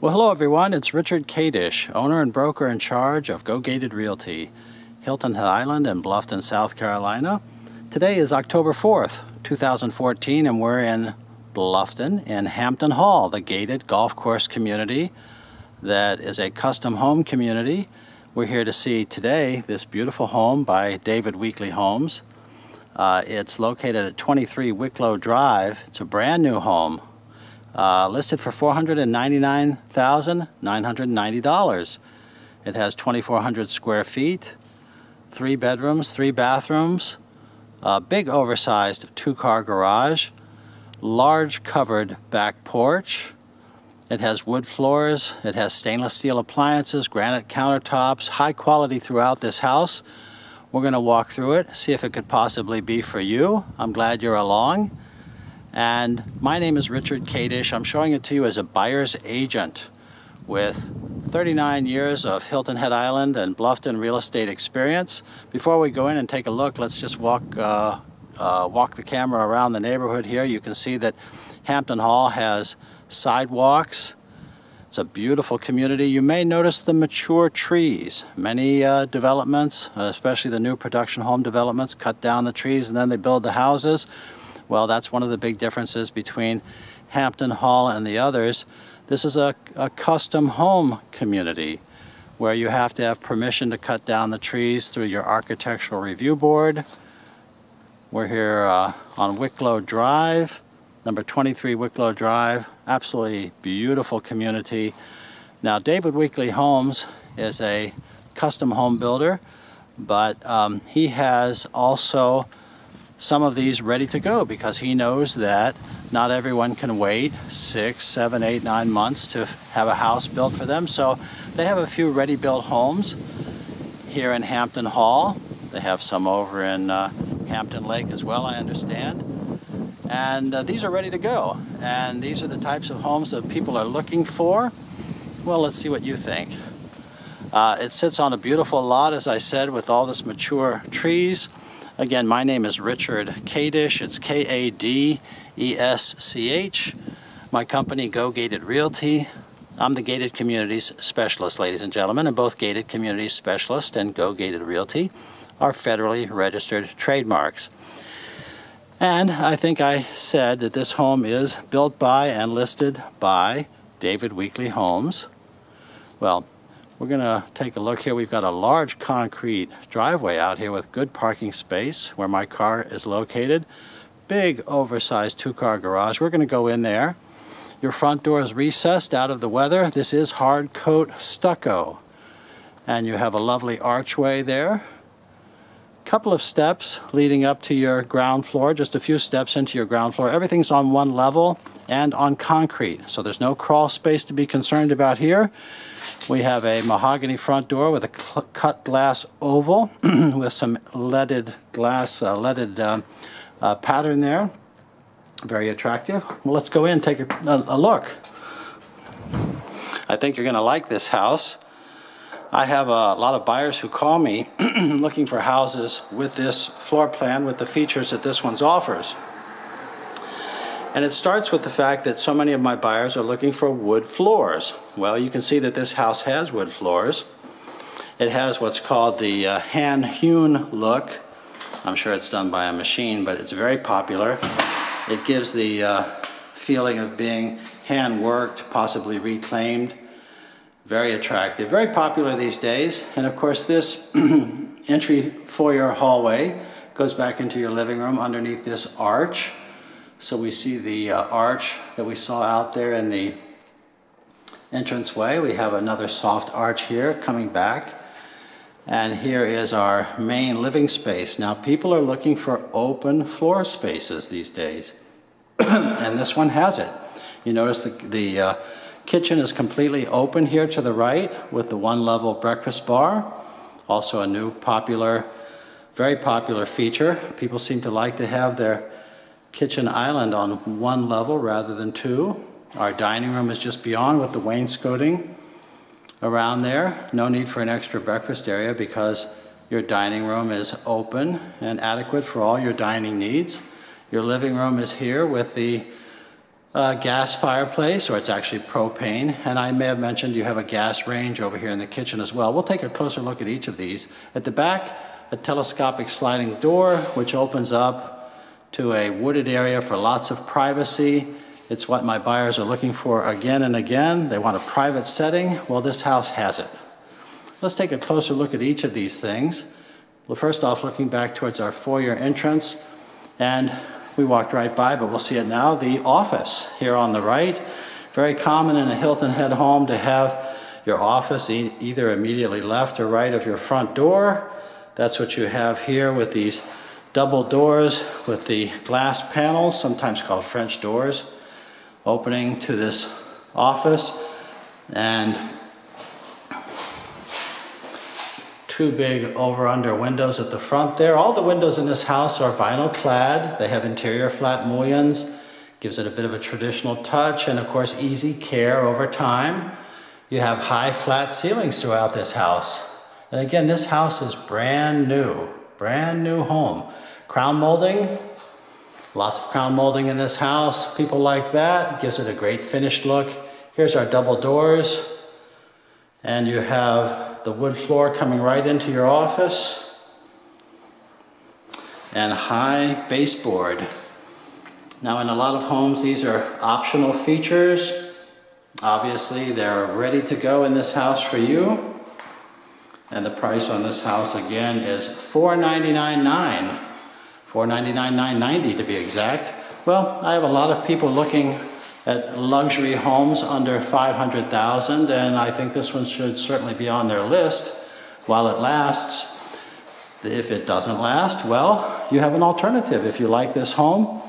Well, hello everyone. It's Richard Kadesch, owner and broker in charge of Go Gated Realty, Hilton Head Island and Bluffton, South Carolina. Today is October 4th, 2014, and we're in Bluffton in Hampton Hall, the gated golf course community that is a custom home community. We're here to see today this beautiful home by David Weekley Homes. Uh, it's located at 23 Wicklow Drive. It's a brand new home uh, listed for $499,990. It has 2,400 square feet, three bedrooms, three bathrooms, a big oversized two-car garage, large covered back porch. It has wood floors, it has stainless steel appliances, granite countertops, high quality throughout this house. We're going to walk through it, see if it could possibly be for you. I'm glad you're along. And my name is Richard Kadesch. I'm showing it to you as a buyer's agent with 39 years of Hilton Head Island and Bluffton real estate experience. Before we go in and take a look, let's just walk, uh, uh, walk the camera around the neighborhood here. You can see that Hampton Hall has sidewalks. It's a beautiful community. You may notice the mature trees. Many uh, developments, especially the new production home developments, cut down the trees and then they build the houses. Well, that's one of the big differences between Hampton Hall and the others. This is a, a custom home community where you have to have permission to cut down the trees through your architectural review board. We're here uh, on Wicklow Drive, number 23 Wicklow Drive. Absolutely beautiful community. Now, David Weekley Homes is a custom home builder, but um, he has also some of these ready to go because he knows that not everyone can wait six, seven, eight, nine months to have a house built for them. So they have a few ready built homes here in Hampton Hall. They have some over in uh, Hampton Lake as well, I understand. And uh, these are ready to go. And these are the types of homes that people are looking for. Well, let's see what you think. Uh, it sits on a beautiful lot, as I said, with all this mature trees. Again, my name is Richard Kadesch. It's K-A-D-E-S-C-H. My company, Go Gated Realty. I'm the Gated Communities Specialist, ladies and gentlemen, and both Gated Communities Specialist and Go Gated Realty are federally registered trademarks. And I think I said that this home is built by and listed by David Weekley Homes. Well, we're going to take a look here. We've got a large concrete driveway out here with good parking space where my car is located. Big oversized two-car garage. We're going to go in there. Your front door is recessed out of the weather. This is hard coat stucco. And you have a lovely archway there. Couple of steps leading up to your ground floor, just a few steps into your ground floor. Everything's on one level and on concrete, so there's no crawl space to be concerned about here. We have a mahogany front door with a cut glass oval with some leaded glass, uh, leaded uh, uh, pattern there. Very attractive. Well, let's go in and take a, a look. I think you're going to like this house. I have a lot of buyers who call me looking for houses with this floor plan with the features that this one offers. And it starts with the fact that so many of my buyers are looking for wood floors. Well, you can see that this house has wood floors. It has what's called the uh, hand-hewn look. I'm sure it's done by a machine, but it's very popular. It gives the uh, feeling of being hand-worked, possibly reclaimed. Very attractive, very popular these days. And of course this entry foyer hallway goes back into your living room underneath this arch. So we see the uh, arch that we saw out there in the entranceway. We have another soft arch here coming back. And here is our main living space. Now people are looking for open floor spaces these days. and this one has it. You notice the, the uh, kitchen is completely open here to the right with the one level breakfast bar. Also a new popular, very popular feature. People seem to like to have their kitchen island on one level rather than two. Our dining room is just beyond with the wainscoting around there. No need for an extra breakfast area because your dining room is open and adequate for all your dining needs. Your living room is here with the uh, gas fireplace, or it's actually propane. And I may have mentioned you have a gas range over here in the kitchen as well. We'll take a closer look at each of these. At the back, a telescopic sliding door, which opens up to a wooded area for lots of privacy. It's what my buyers are looking for again and again. They want a private setting. Well, this house has it. Let's take a closer look at each of these things. Well, first off, looking back towards our foyer entrance, and we walked right by, but we'll see it now, the office here on the right. Very common in a Hilton Head home to have your office e either immediately left or right of your front door. That's what you have here with these double doors with the glass panels, sometimes called French doors, opening to this office. And two big over-under windows at the front there. All the windows in this house are vinyl clad. They have interior flat mullions. Gives it a bit of a traditional touch and of course easy care over time. You have high flat ceilings throughout this house. And again, this house is brand new, brand new home. Crown molding, lots of crown molding in this house. People like that, gives it a great finished look. Here's our double doors. And you have the wood floor coming right into your office and high baseboard. Now in a lot of homes these are optional features. Obviously they're ready to go in this house for you. And the price on this house again is $499.9. $499.990 to be exact. Well, I have a lot of people looking at luxury homes under 500,000 and I think this one should certainly be on their list while it lasts. If it doesn't last, well, you have an alternative. If you like this home,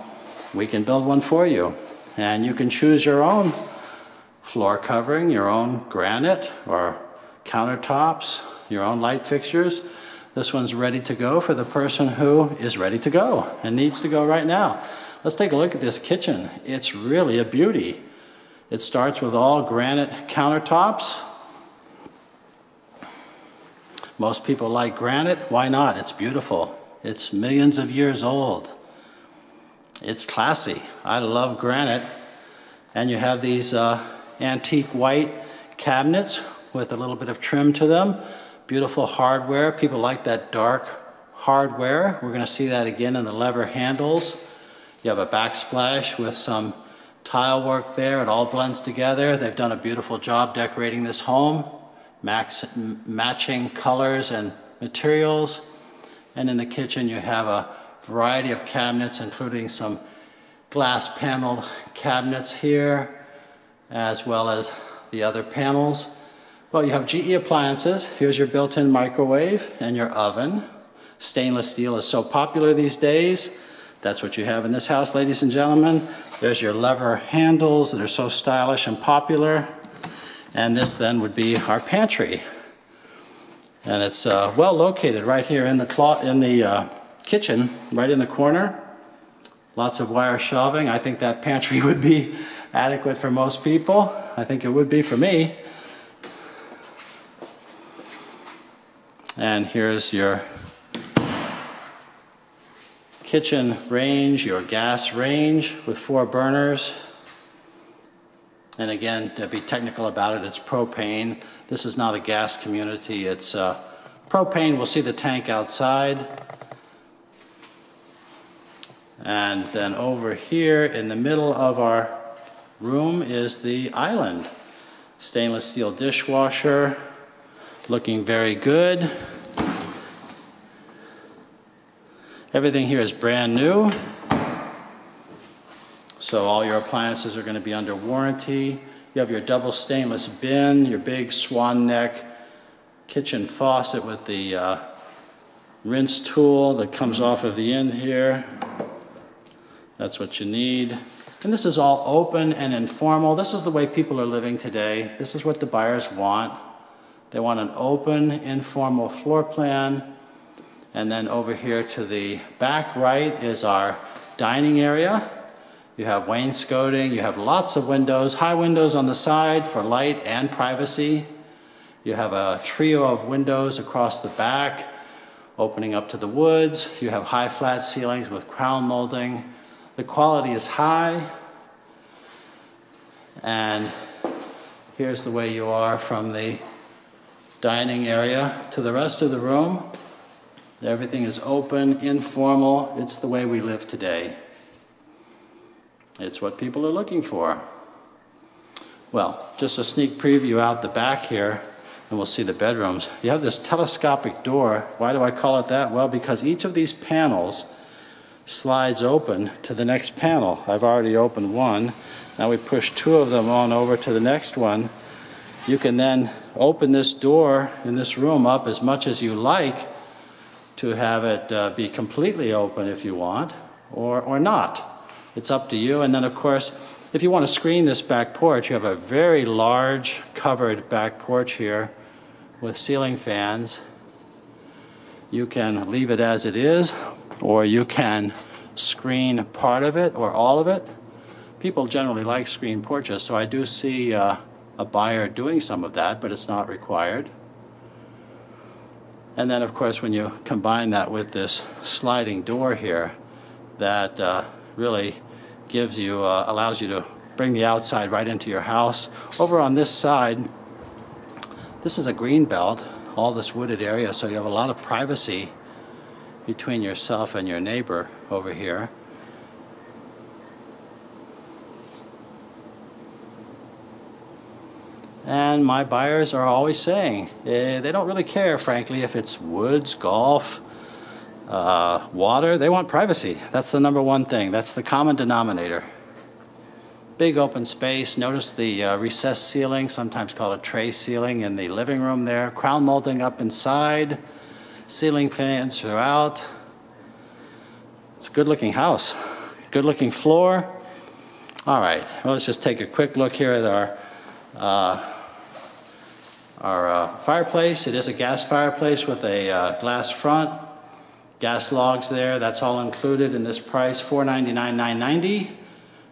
we can build one for you. And you can choose your own floor covering, your own granite or countertops, your own light fixtures. This one's ready to go for the person who is ready to go and needs to go right now. Let's take a look at this kitchen. It's really a beauty. It starts with all granite countertops. Most people like granite. Why not? It's beautiful. It's millions of years old. It's classy. I love granite. And you have these uh, antique white cabinets with a little bit of trim to them. Beautiful hardware. People like that dark hardware. We're going to see that again in the lever handles. You have a backsplash with some tile work there. It all blends together. They've done a beautiful job decorating this home, max, matching colors and materials. And in the kitchen, you have a variety of cabinets, including some glass paneled cabinets here, as well as the other panels. Well, you have GE appliances. Here's your built-in microwave and your oven. Stainless steel is so popular these days. That's what you have in this house, ladies and gentlemen. There's your lever handles that are so stylish and popular. And this then would be our pantry. And it's uh, well located right here in the, in the uh, kitchen, right in the corner. Lots of wire shelving. I think that pantry would be adequate for most people. I think it would be for me. And here's your kitchen range, your gas range with four burners. And again, to be technical about it, it's propane. This is not a gas community, it's uh, propane. We'll see the tank outside. And then over here in the middle of our room is the island. Stainless steel dishwasher, looking very good. Everything here is brand new. So all your appliances are going to be under warranty. You have your double stainless bin, your big swan neck kitchen faucet with the uh, rinse tool that comes off of the end here. That's what you need. And this is all open and informal. This is the way people are living today. This is what the buyers want. They want an open, informal floor plan and then over here to the back right is our dining area. You have wainscoting, you have lots of windows, high windows on the side for light and privacy. You have a trio of windows across the back opening up to the woods. You have high flat ceilings with crown molding. The quality is high. And here's the way you are from the dining area to the rest of the room. Everything is open, informal. It's the way we live today. It's what people are looking for. Well, just a sneak preview out the back here, and we'll see the bedrooms. You have this telescopic door. Why do I call it that? Well, because each of these panels slides open to the next panel. I've already opened one. Now we push two of them on over to the next one. You can then open this door in this room up as much as you like to have it uh, be completely open if you want, or, or not. It's up to you. And then, of course, if you want to screen this back porch, you have a very large covered back porch here with ceiling fans. You can leave it as it is, or you can screen part of it or all of it. People generally like screen porches, so I do see uh, a buyer doing some of that, but it's not required. And then, of course, when you combine that with this sliding door here, that uh, really gives you, uh, allows you to bring the outside right into your house. Over on this side, this is a green belt, all this wooded area, so you have a lot of privacy between yourself and your neighbor over here. And my buyers are always saying eh, they don't really care, frankly, if it's woods, golf, uh, water. They want privacy. That's the number one thing. That's the common denominator. Big open space. Notice the uh, recessed ceiling, sometimes called a tray ceiling, in the living room there. Crown molding up inside. Ceiling fans throughout. It's a good looking house. Good looking floor. All right, well, let's just take a quick look here at our uh, our uh, fireplace. It is a gas fireplace with a uh, glass front, gas logs there. That's all included in this price, $499.990.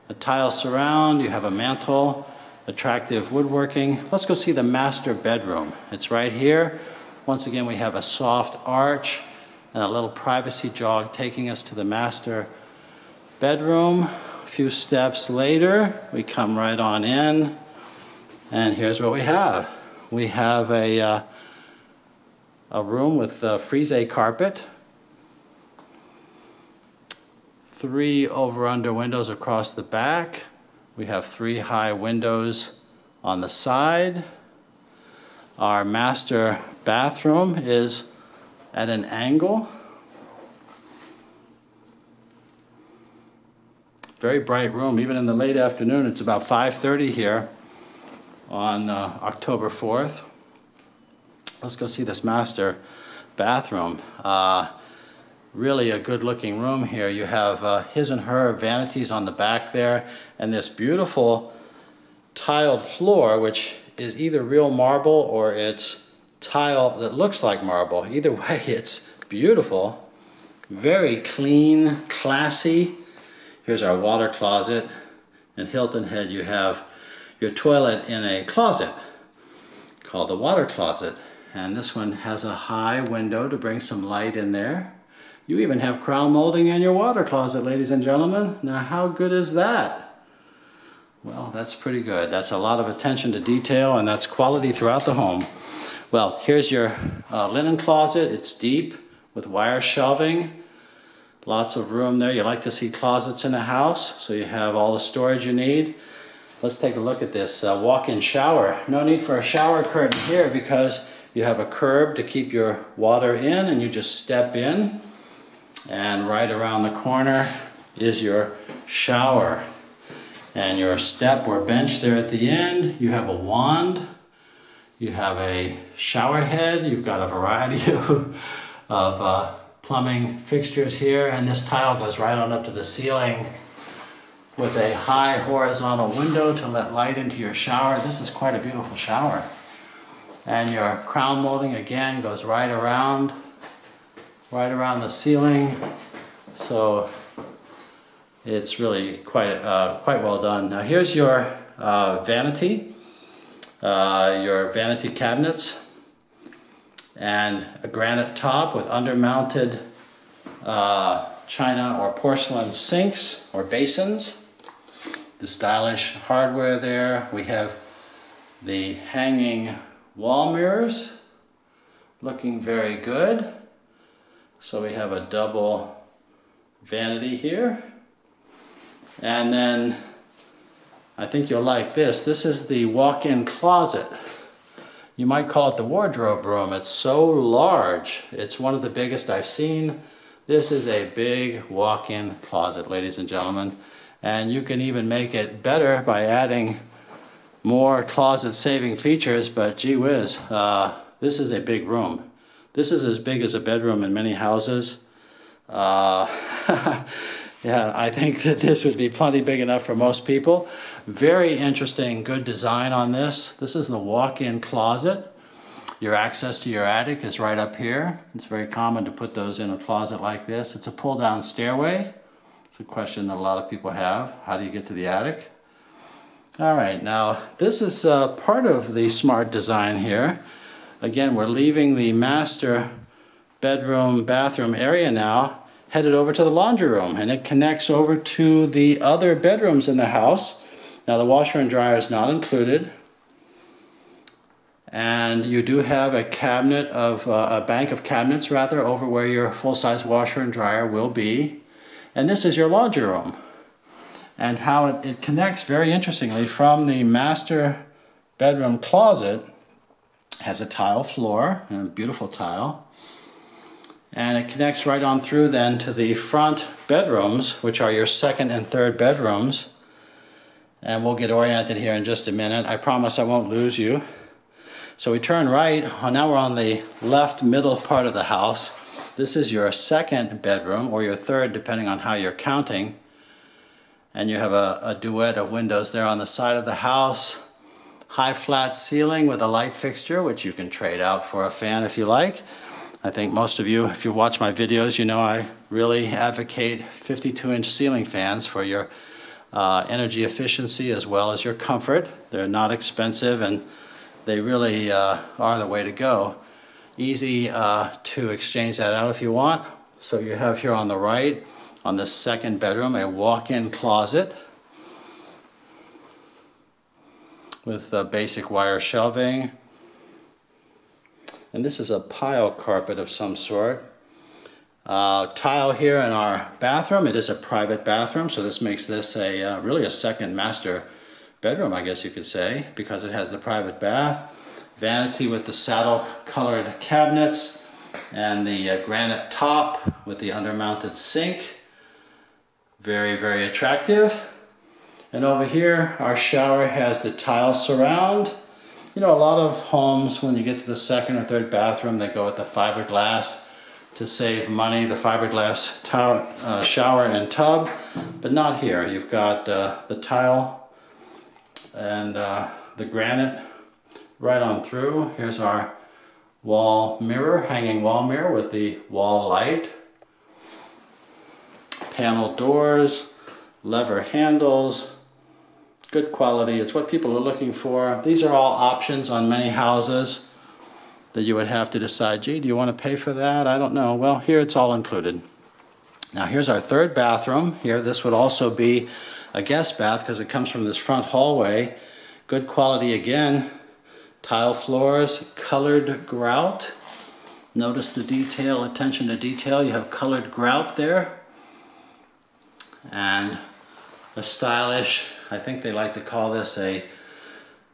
A tile surround, you have a mantle, attractive woodworking. Let's go see the master bedroom. It's right here. Once again, we have a soft arch and a little privacy jog taking us to the master bedroom. A few steps later, we come right on in. And here's what we have. We have a, uh, a room with a frieze carpet, three over-under windows across the back. We have three high windows on the side. Our master bathroom is at an angle. Very bright room, even in the late afternoon. It's about 5.30 here on uh, October 4th. Let's go see this master bathroom. Uh, really a good looking room here. You have uh, his and her vanities on the back there and this beautiful tiled floor which is either real marble or it's tile that looks like marble. Either way it's beautiful. Very clean, classy. Here's our water closet. In Hilton Head you have your toilet in a closet called the water closet. And this one has a high window to bring some light in there. You even have crown molding in your water closet, ladies and gentlemen. Now, how good is that? Well, that's pretty good. That's a lot of attention to detail, and that's quality throughout the home. Well, here's your uh, linen closet. It's deep with wire shelving. Lots of room there. You like to see closets in a house, so you have all the storage you need. Let's take a look at this uh, walk-in shower. No need for a shower curtain here because you have a curb to keep your water in and you just step in. And right around the corner is your shower. And your step or bench there at the end. You have a wand, you have a shower head, you've got a variety of, of uh, plumbing fixtures here. And this tile goes right on up to the ceiling with a high horizontal window to let light into your shower. This is quite a beautiful shower. And your crown molding again goes right around, right around the ceiling. So it's really quite, uh, quite well done. Now here's your uh, vanity, uh, your vanity cabinets, and a granite top with undermounted uh, china or porcelain sinks or basins. The stylish hardware there. We have the hanging wall mirrors looking very good. So we have a double vanity here. And then I think you'll like this. This is the walk-in closet. You might call it the wardrobe room. It's so large. It's one of the biggest I've seen. This is a big walk-in closet, ladies and gentlemen. And you can even make it better by adding more closet saving features, but gee whiz, uh, this is a big room. This is as big as a bedroom in many houses. Uh, yeah, I think that this would be plenty big enough for most people. Very interesting, good design on this. This is the walk-in closet. Your access to your attic is right up here. It's very common to put those in a closet like this. It's a pull-down stairway. It's a question that a lot of people have. How do you get to the attic? All right, now this is uh, part of the smart design here. Again, we're leaving the master bedroom, bathroom area now, headed over to the laundry room, and it connects over to the other bedrooms in the house. Now the washer and dryer is not included. And you do have a cabinet of, uh, a bank of cabinets rather, over where your full-size washer and dryer will be. And this is your laundry room. And how it, it connects very interestingly from the master bedroom closet has a tile floor, a beautiful tile. And it connects right on through then to the front bedrooms, which are your second and third bedrooms. And we'll get oriented here in just a minute. I promise I won't lose you. So we turn right, now we're on the left middle part of the house. This is your second bedroom, or your third, depending on how you're counting. And you have a, a duet of windows there on the side of the house. High flat ceiling with a light fixture, which you can trade out for a fan if you like. I think most of you, if you watch my videos, you know I really advocate 52-inch ceiling fans for your uh, energy efficiency as well as your comfort. They're not expensive and they really uh, are the way to go easy uh, to exchange that out if you want. So you have here on the right, on the second bedroom, a walk-in closet with uh, basic wire shelving. And this is a pile carpet of some sort. Uh, tile here in our bathroom. It is a private bathroom, so this makes this a uh, really a second master bedroom, I guess you could say, because it has the private bath vanity with the saddle colored cabinets and the uh, granite top with the undermounted sink. Very, very attractive. And over here, our shower has the tile surround. You know, a lot of homes, when you get to the second or third bathroom, they go with the fiberglass to save money, the fiberglass tower, uh, shower and tub, but not here. You've got uh, the tile and uh, the granite right on through. Here's our wall mirror, hanging wall mirror with the wall light. Panel doors, lever handles, good quality. It's what people are looking for. These are all options on many houses that you would have to decide, gee, do you want to pay for that? I don't know. Well, here it's all included. Now here's our third bathroom. Here, this would also be a guest bath because it comes from this front hallway. Good quality again. Tile floors, colored grout. Notice the detail, attention to detail. You have colored grout there. And a stylish, I think they like to call this a,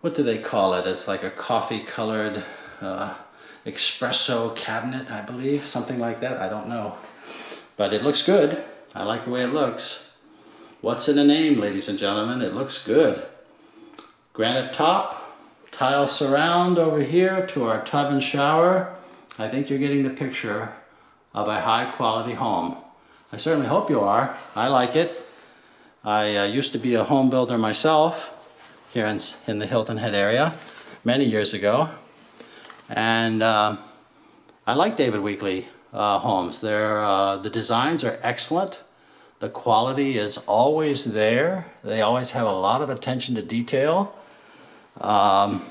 what do they call it? It's like a coffee colored uh, espresso cabinet, I believe. Something like that, I don't know. But it looks good. I like the way it looks. What's in a name, ladies and gentlemen? It looks good. Granite top, tile surround over here to our tub and shower. I think you're getting the picture of a high quality home. I certainly hope you are. I like it. I uh, used to be a home builder myself here in, in the Hilton Head area many years ago. And uh, I like David Weekley uh, homes. They're, uh, the designs are excellent. The quality is always there. They always have a lot of attention to detail. Um,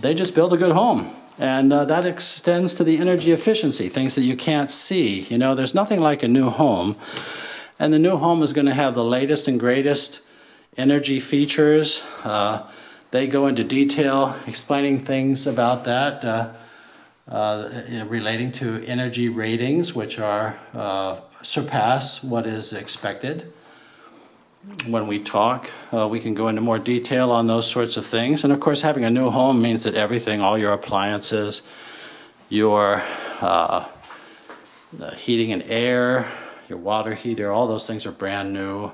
they just build a good home. And uh, that extends to the energy efficiency, things that you can't see. You know, there's nothing like a new home. And the new home is going to have the latest and greatest energy features. Uh, they go into detail explaining things about that uh, uh, relating to energy ratings, which are uh, surpass what is expected. When we talk, uh, we can go into more detail on those sorts of things. And of course, having a new home means that everything, all your appliances, your uh, heating and air, your water heater, all those things are brand new.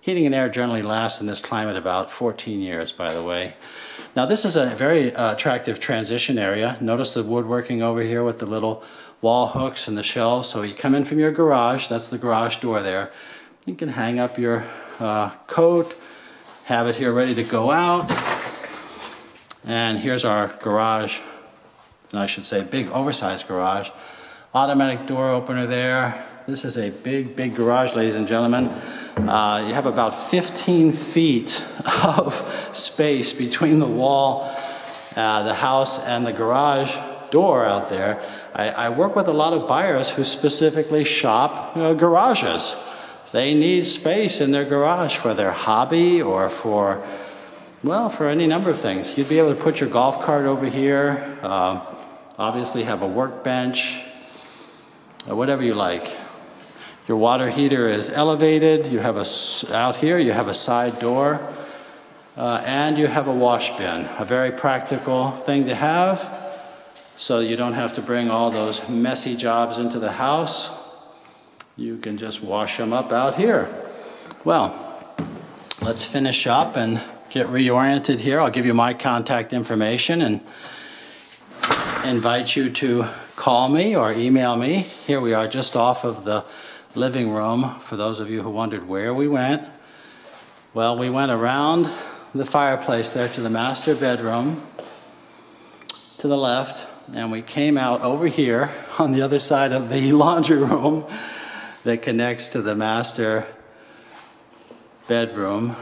Heating and air generally lasts in this climate about 14 years, by the way. Now this is a very uh, attractive transition area. Notice the woodworking over here with the little wall hooks and the shelves. So you come in from your garage, that's the garage door there. You can hang up your uh, coat, have it here ready to go out. And here's our garage, and I should say big oversized garage. Automatic door opener there. This is a big, big garage, ladies and gentlemen. Uh, you have about 15 feet of space between the wall, uh, the house, and the garage door out there. I, I, work with a lot of buyers who specifically shop you know, garages. They need space in their garage for their hobby or for, well, for any number of things. You'd be able to put your golf cart over here, uh, obviously have a workbench, whatever you like. Your water heater is elevated. You have a, out here, you have a side door. Uh, and you have a wash bin, a very practical thing to have so you don't have to bring all those messy jobs into the house. You can just wash them up out here. Well, let's finish up and get reoriented here. I'll give you my contact information and invite you to call me or email me. Here we are just off of the living room for those of you who wondered where we went. Well, we went around the fireplace there to the master bedroom to the left, and we came out over here on the other side of the laundry room that connects to the master bedroom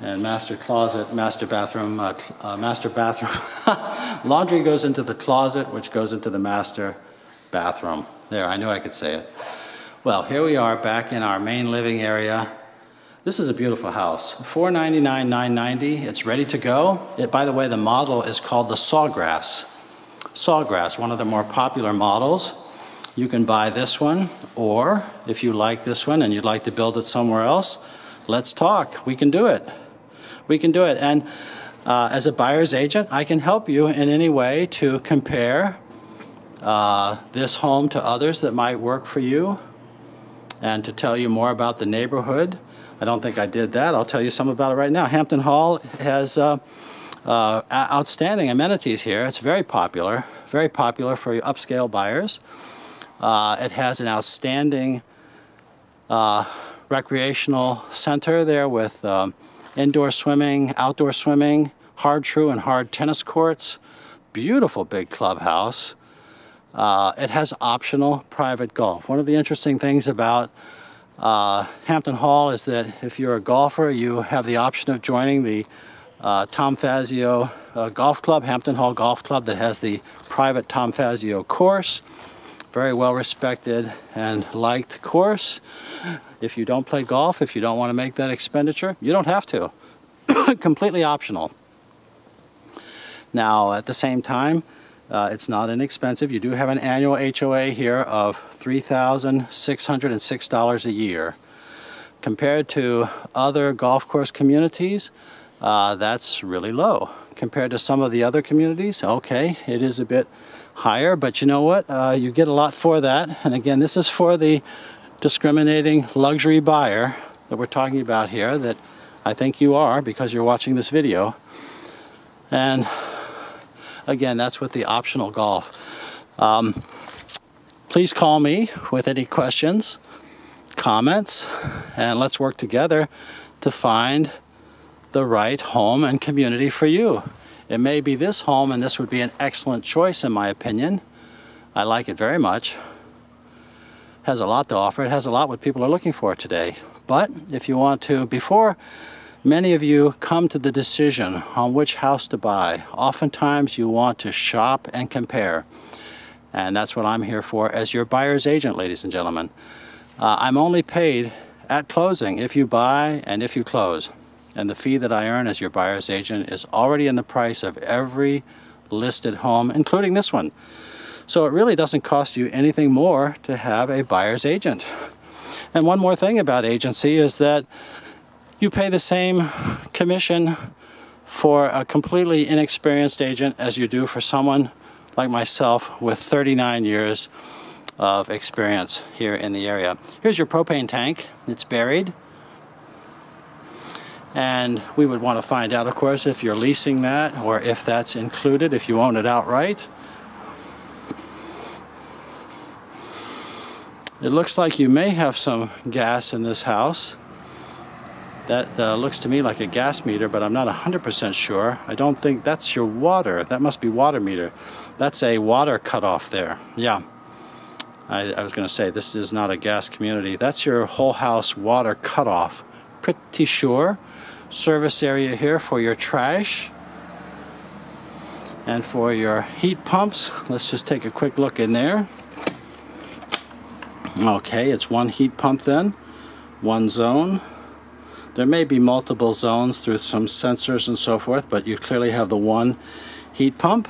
and master closet, master bathroom, uh, uh, master bathroom. laundry goes into the closet, which goes into the master bathroom. There, I knew I could say it. Well, here we are back in our main living area. This is a beautiful house. 499, 990. It's ready to go. It, by the way, the model is called the Sawgrass. Sawgrass, one of the more popular models. You can buy this one, or if you like this one and you'd like to build it somewhere else, let's talk. We can do it. We can do it. And uh, as a buyer's agent, I can help you in any way to compare uh, this home to others that might work for you and to tell you more about the neighborhood. I don't think I did that. I'll tell you some about it right now. Hampton Hall has uh, uh, outstanding amenities here. It's very popular, very popular for upscale buyers. Uh, it has an outstanding uh, recreational center there with um, indoor swimming, outdoor swimming, Hard-Tru and hard tennis courts, beautiful big clubhouse. Uh, it has optional private golf. One of the interesting things about uh, Hampton Hall is that if you're a golfer, you have the option of joining the uh, Tom Fazio uh, Golf Club, Hampton Hall Golf Club, that has the private Tom Fazio course. Very well respected and liked course. If you don't play golf, if you don't want to make that expenditure, you don't have to. Completely optional. Now, at the same time, uh, it's not inexpensive. You do have an annual HOA here of $3,606 a year. Compared to other golf course communities, uh, that's really low. Compared to some of the other communities, okay, it is a bit higher, but you know what? Uh, you get a lot for that. And again, this is for the discriminating luxury buyer that we're talking about here that I think you are because you're watching this video. And Again, that's with the optional golf. Um, please call me with any questions, comments, and let's work together to find the right home and community for you. It may be this home, and this would be an excellent choice in my opinion. I like it very much. Has a lot to offer. It has a lot what people are looking for today. But if you want to, before Many of you come to the decision on which house to buy. Oftentimes you want to shop and compare. And that's what I'm here for as your buyer's agent, ladies and gentlemen. Uh, I'm only paid at closing if you buy and if you close. And the fee that I earn as your buyer's agent is already in the price of every listed home, including this one. So it really doesn't cost you anything more to have a buyer's agent. And one more thing about agency is that you pay the same commission for a completely inexperienced agent as you do for someone like myself with 39 years of experience here in the area. Here's your propane tank. It's buried. And we would want to find out, of course, if you're leasing that or if that's included, if you own it outright. It looks like you may have some gas in this house. That uh, looks to me like a gas meter, but I'm not 100% sure. I don't think that's your water. That must be water meter. That's a water cutoff there. Yeah. I, I was going to say, this is not a gas community. That's your whole house water cutoff. Pretty sure. Service area here for your trash. And for your heat pumps, let's just take a quick look in there. Okay, it's one heat pump then, one zone. There may be multiple zones through some sensors and so forth, but you clearly have the one heat pump.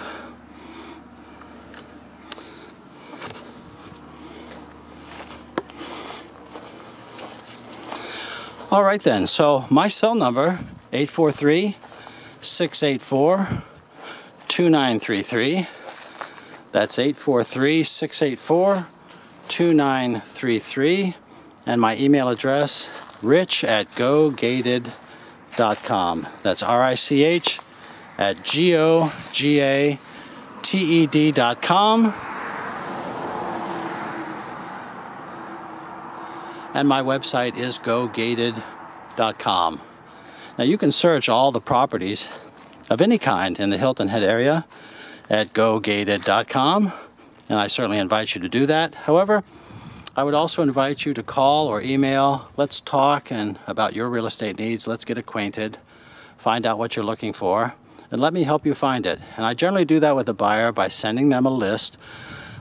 All right then, so my cell number, 843-684-2933. That's 843-684 2933 and my email address rich at gogated.com. That's R-I-C-H at G-O-G-A-T-E-D.com. And my website is gogated.com. Now you can search all the properties of any kind in the Hilton Head area at gogated.com and I certainly invite you to do that. However, I would also invite you to call or email. Let's talk and about your real estate needs. Let's get acquainted, find out what you're looking for, and let me help you find it. And I generally do that with a buyer by sending them a list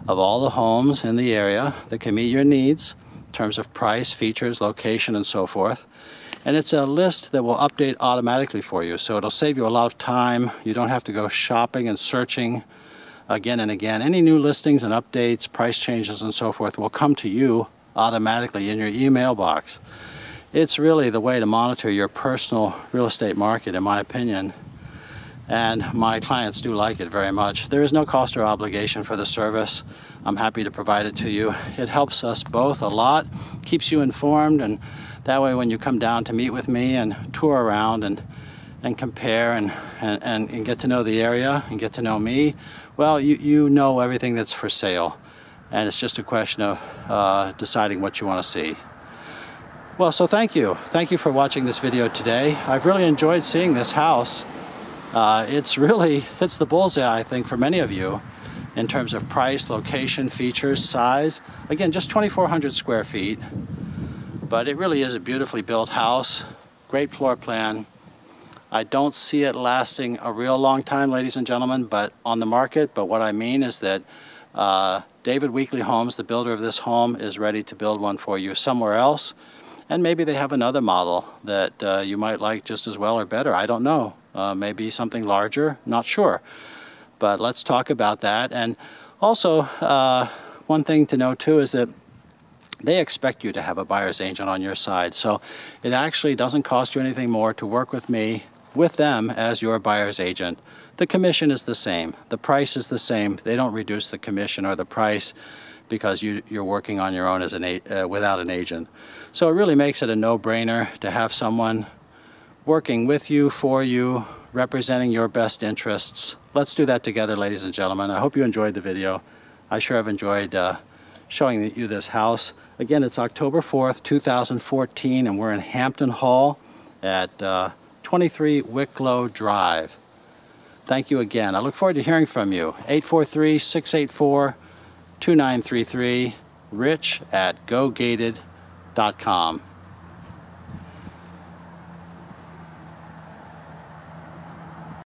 of all the homes in the area that can meet your needs terms of price, features, location, and so forth. And it's a list that will update automatically for you. So it'll save you a lot of time. You don't have to go shopping and searching again and again. Any new listings and updates, price changes and so forth will come to you automatically in your email box. It's really the way to monitor your personal real estate market in my opinion and my clients do like it very much. There is no cost or obligation for the service. I'm happy to provide it to you. It helps us both a lot, keeps you informed and that way when you come down to meet with me and tour around and and compare and, and, and get to know the area and get to know me, well, you, you know everything that's for sale. And it's just a question of uh, deciding what you want to see. Well, so thank you. Thank you for watching this video today. I've really enjoyed seeing this house. Uh, it's really, it's the bullseye, I think, for many of you in terms of price, location, features, size. Again, just 2,400 square feet, but it really is a beautifully built house. Great floor plan. I don't see it lasting a real long time, ladies and gentlemen, but on the market. But what I mean is that uh, David Weekley Homes, the builder of this home, is ready to build one for you somewhere else. And maybe they have another model that uh, you might like just as well or better. I don't know. Uh, maybe something larger, not sure. But let's talk about that. And also, uh, one thing to know too is that they expect you to have a buyer's agent on your side. So it actually doesn't cost you anything more to work with me with them as your buyer's agent. The commission is the same. The price is the same. They don't reduce the commission or the price because you, you're working on your own as an uh, without an agent. So it really makes it a no-brainer to have someone working with you, for you, representing your best interests. Let's do that together, ladies and gentlemen. I hope you enjoyed the video. I sure have enjoyed uh, showing you this house. Again, it's October 4th, 2014, and we're in Hampton Hall at uh, 23 Wicklow Drive. Thank you again. I look forward to hearing from you. 843-684-2933, rich at gogated.com.